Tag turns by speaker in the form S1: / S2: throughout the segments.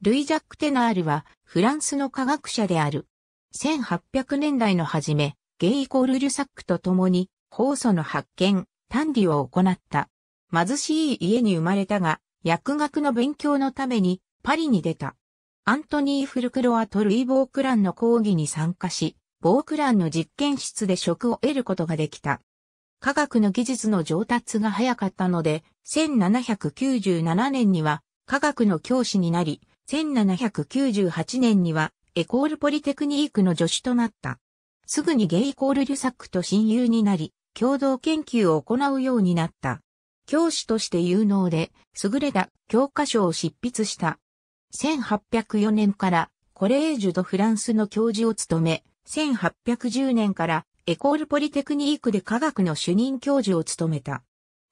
S1: ルイ・ジャック・テナールはフランスの科学者である。1800年代の初め、ゲイコール・リュサックと共に、酵素の発見、単理を行った。貧しい家に生まれたが、薬学の勉強のためにパリに出た。アントニー・フルクロアとルイ・ボークランの講義に参加し、ボークランの実験室で職を得ることができた。科学の技術の上達が早かったので、1797年には科学の教師になり、1798年にはエコールポリテクニークの助手となった。すぐにゲイコール・リュサックと親友になり、共同研究を行うようになった。教師として有能で、優れた教科書を執筆した。1804年からコレージュ・ド・フランスの教授を務め、1810年からエコール・ポリテクニークで科学の主任教授を務めた。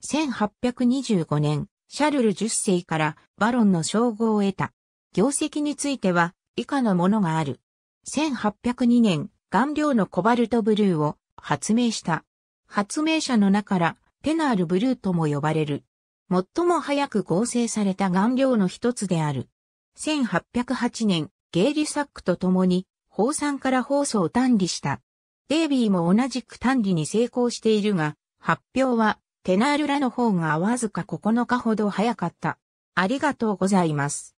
S1: 1825年、シャルル10世からバロンの称号を得た。業績については以下のものがある。1802年、顔料のコバルトブルーを発明した。発明者の中からテナールブルーとも呼ばれる。最も早く合成された顔料の一つである。1808年、ゲイリサックと共に、放酸から放送を単理した。デイビーも同じく単理に成功しているが、発表は、テナールらの方がわずか9日ほど早かった。ありがとうございます。